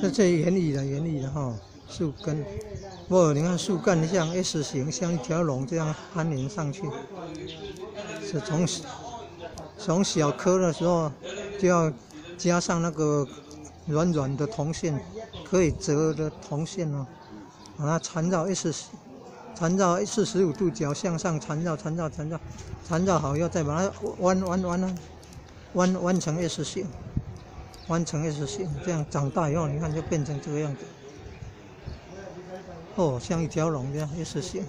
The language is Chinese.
那这原理的原理的哈，树根，不，你看树干像 S 型，像一条龙这样攀连上去，是从从小棵的时候就要加上那个软软的铜线，可以折的铜线哦，把它缠绕 S，缠绕四十五度角向上缠绕，缠绕，缠绕，缠绕好以后再把它弯弯弯弯弯弯成 S 型。弯成 S 型，这样长大以后，你看就变成这个样子。哦，像一条龙一样 S 型。